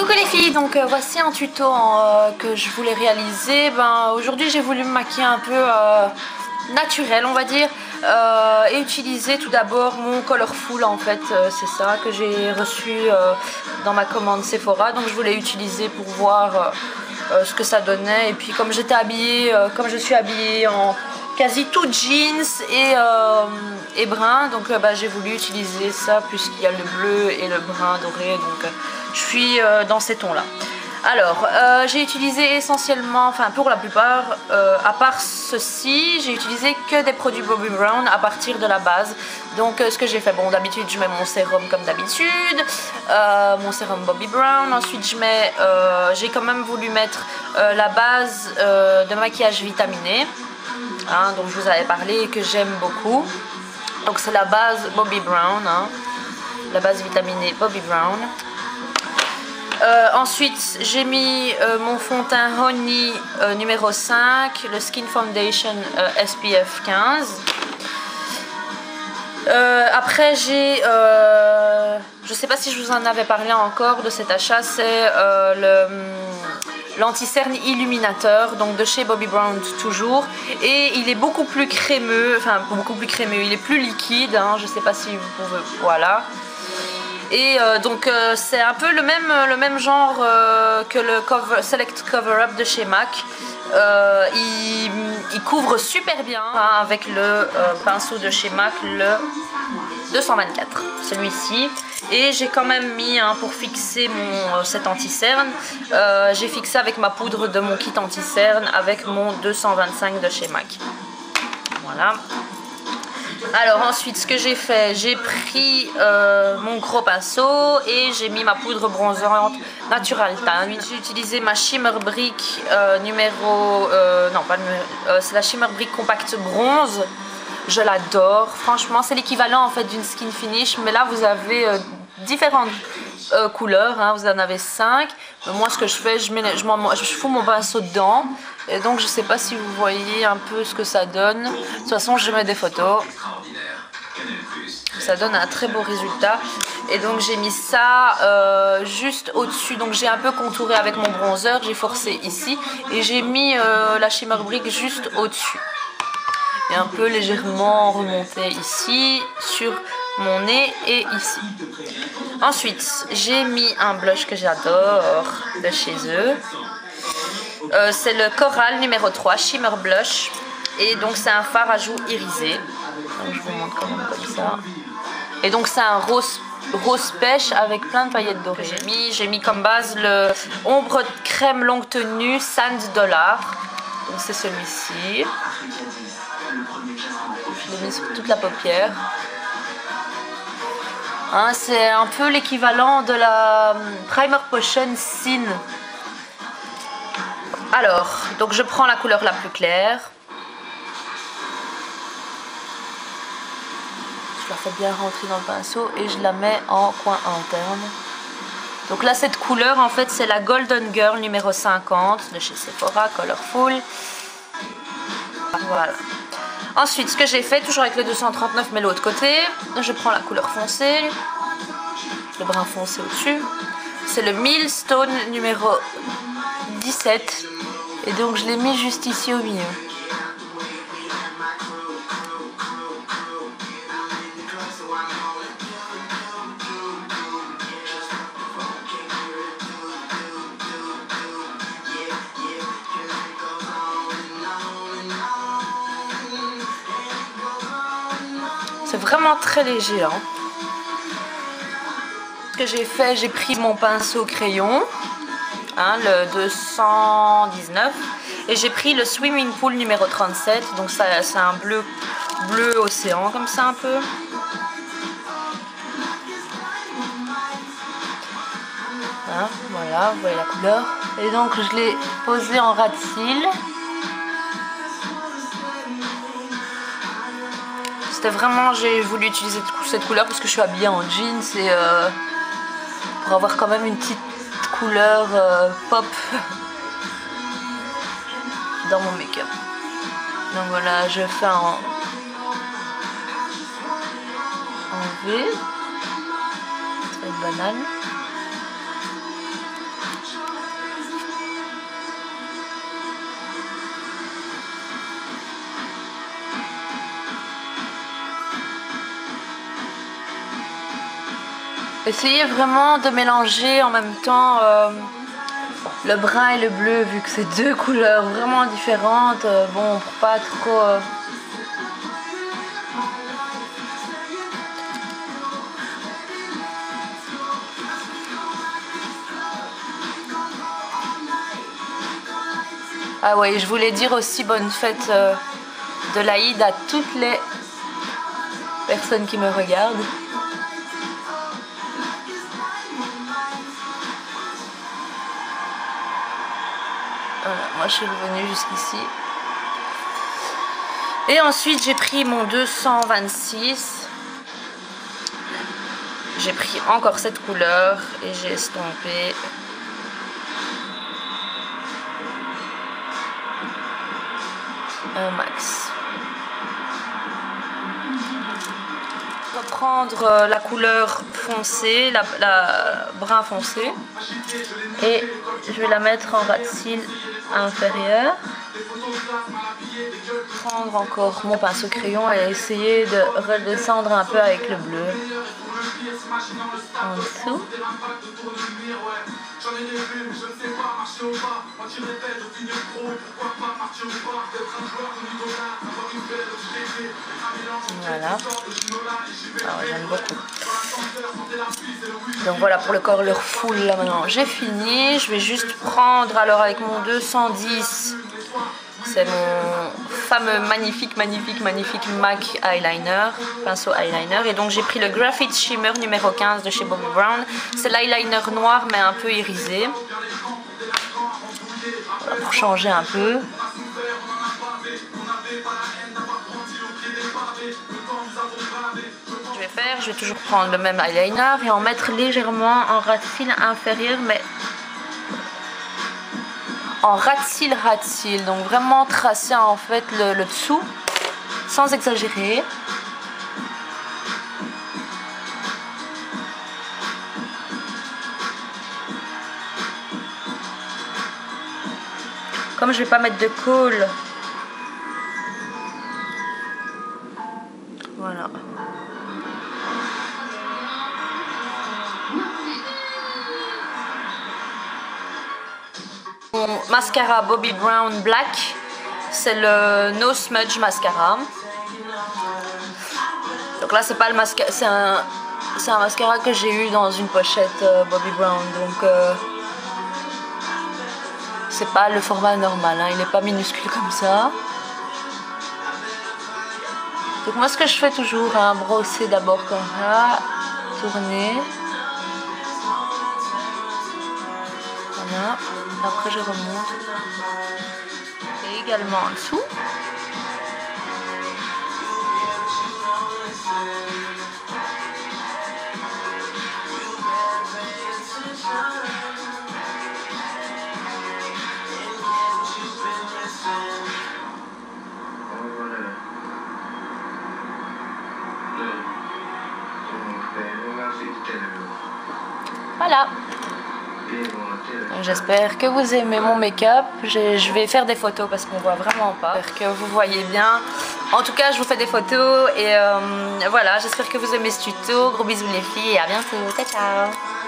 Coucou les filles, donc euh, voici un tuto euh, que je voulais réaliser. Ben, Aujourd'hui j'ai voulu me maquiller un peu euh, naturel on va dire et utiliser tout d'abord mon Colorful en fait, c'est ça que j'ai reçu dans ma commande Sephora. Donc je voulais utiliser pour voir ce que ça donnait et puis comme j'étais habillée, comme je suis habillée en quasi tout jeans et, et brun donc bah, j'ai voulu utiliser ça puisqu'il y a le bleu et le brun doré donc je suis euh, dans ces tons là. Alors, euh, j'ai utilisé essentiellement, enfin pour la plupart, euh, à part ceci, j'ai utilisé que des produits Bobbi Brown à partir de la base. Donc ce que j'ai fait, bon d'habitude je mets mon sérum comme d'habitude, mon sérum Bobbi Brown. Ensuite je j'ai quand même voulu mettre la base de maquillage vitaminé. Hein, dont je vous avais parlé et que j'aime beaucoup. Donc c'est la base Bobbi Brown, hein. la base vitaminée Bobbi Brown. Euh, ensuite, j'ai mis euh, mon fond teint Honey euh, numéro 5, le Skin Foundation SPF 15. après, j'ai, je ne sais pas si je vous en avais parlé encore de cet achat, c'est l'anti-cerne illuminateur, donc de chez Bobbi Brown toujours. Et il est beaucoup plus crémeux, enfin beaucoup plus crémeux, il est plus liquide, hein, je sais pas si vous pouvez, voilà. Et euh, donc euh, c'est un peu le même, genre euh, que le Select Cover Up de chez MAC. Il, couvre super bien hein, avec le pinceau de chez MAC, le 224, celui-ci. Et j'ai quand même mis, hein, pour fixer mon, cet anti-cerne, j'ai fixé avec ma poudre de mon kit anti-cerne avec mon 225 de chez MAC. Voilà. Alors ensuite, ce que j'ai fait, j'ai pris euh, mon gros pinceau et j'ai mis ma poudre bronzante Natural Tan. J'ai utilisé ma Shimmer Brick euh, numéro... Euh, non, pas c'est la Shimmer Brick Compact Bronze. Je l'adore. Franchement, c'est l'équivalent en fait d'une Skin Finish. Mais là, vous avez différentes couleurs. Hein. vous en avez 5. moi, ce que je fais, je, mets, je, je fous mon pinceau dedans. Et donc je sais pas si vous voyez un peu ce que ça donne. De toute façon je mets des photos. Ça donne un très beau résultat. Et donc j'ai mis ça euh, juste au-dessus. Donc j'ai un peu contouré avec mon bronzer. J'ai forcé ici. Et j'ai mis euh, la Shimmer Brick juste au-dessus. Et un peu légèrement remonté ici sur mon nez et ici. Ensuite, j'ai mis un blush que j'adore de chez eux. Euh, c'est le Coral numéro 3, Shimmer Blush. Et donc c'est un fard à joues irisé. Je vous montre quand même comme ça. Et donc c'est un rose, rose pêche avec plein de paillettes dorées. J'ai mis, j'ai mis comme base le ombre crème longue tenue Sand Dollar. Donc c'est celui-ci. Je l'ai mis sur toute la paupière. Hein, c'est un peu l'équivalent de la hum, Primer Potion Sin alors, donc je prends la couleur la plus claire. Je la fais bien rentrer dans le pinceau et je la mets en coin interne. Donc là, cette couleur, en fait, c'est la Golden Girl numéro 50 de chez Sephora, Colorful. Voilà. Ensuite, ce que j'ai fait, toujours avec le 239, mais l'autre côté, je prends la couleur foncée, le brun foncé au-dessus. C'est le Millstone numéro 17 et donc je l'ai mis juste ici au milieu. C'est vraiment très léger. Hein. Ce que j'ai fait, j'ai pris mon pinceau crayon Hein, le 219 et j'ai pris le swimming pool numéro 37 donc c'est un bleu bleu océan comme ça un peu hein, voilà vous voyez la couleur et donc je l'ai posé en ras de cils c'était vraiment j'ai voulu utiliser cette couleur parce que je suis habillée en jeans et euh, pour avoir quand même une petite couleur euh, pop dans mon make-up. Donc voilà, je fais en, en V, très banal. Essayez vraiment de mélanger en même temps euh, le brun et le bleu vu que c'est deux couleurs vraiment différentes. euh, bon, pour pas trop... euh, Ah ouais, je voulais dire aussi bonne fête de l'Aïd à toutes les personnes qui me regardent. Voilà, moi je suis revenue jusqu'ici. Et ensuite j'ai pris mon 226. J'ai pris encore cette couleur et j'ai estompé un max. Reprendre euh, la couleur foncée, la, la brun foncé, et je vais la mettre en ras de cils inférieur. Prendre encore mon pinceau crayon et essayer de redescendre un peu avec le bleu en dessous. Voilà. Ah j'aime beaucoup. Donc voilà pour le color full là maintenant. J'ai fini. Je vais juste prendre alors avec mon 210. C'est mon fameux magnifique, magnifique, magnifique MAC eyeliner, pinceau eyeliner. Et donc j'ai pris le Graphite Shimmer numéro 15 de chez Bobbi Brown. C'est l'eyeliner noir mais un peu irisé. Voilà, pour changer un peu. Je vais toujours prendre le même eyeliner et en mettre légèrement en ras inférieur, mais en ras de. Donc vraiment tracer en fait le, le dessous sans exagérer. Comme je vais pas mettre de colle, mascara Bobbi Brown Black, c'est le No Smudge Mascara. Donc là, c'est pas le mascara, c'est un, c'est un mascara que j'ai eu dans une pochette euh, Bobbi Brown. Donc euh, c'est pas le format normal, hein, il n'est pas minuscule comme ça. Donc moi, ce que je fais toujours, hein, brosser d'abord comme ça, tourner. Voilà. Après, je remonte. Et également en dessous. Voilà. J'espère que vous aimez mon make-up. Je, je vais faire des photos parce qu'on voit vraiment pas. J'espère que vous voyez bien. En tout cas, je vous fais des photos et euh, voilà. J'espère que vous aimez ce tuto. Gros bisous les filles et à bientôt. Ciao ciao.